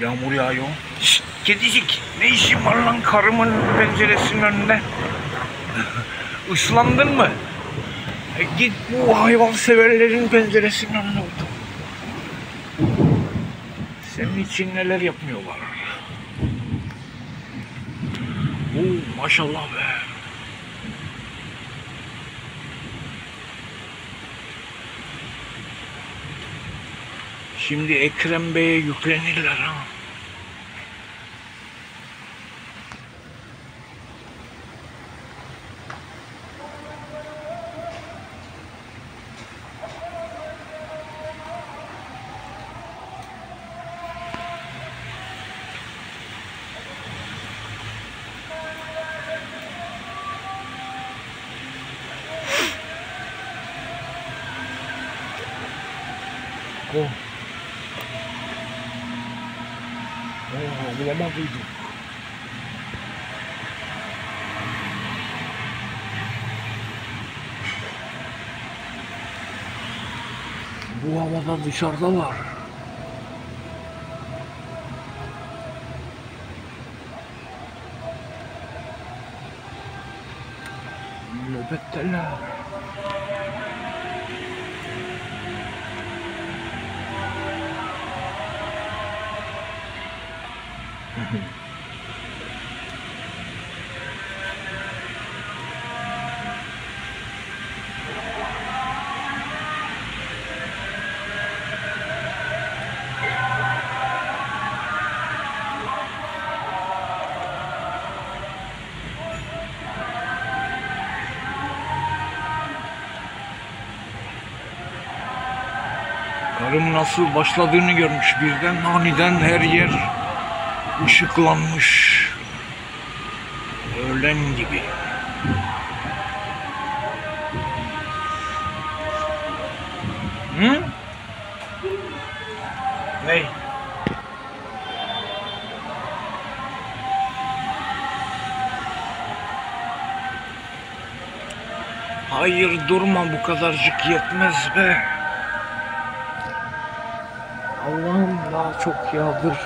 Yağmur yağıyor. Şşt, kedicik ne işin var lan karımın penceresinin önünde? Islandın mı? E, git bu hayvan severlerin penceresinin önüne otur. Senin için neler yapmıyorlar. Oo, maşallah be. Şimdi Ekrem Bey'e yüklenirler ha. Oh. Bu havada dışarıda var. Nöbetteler. Karım nasıl başladığını görmüş birden aniden her yer ışıklanmış. Öğlen gibi. Hı? Ne? Hayır durma bu kadarcık yetmez be. Allah'ım daha çok yağdır.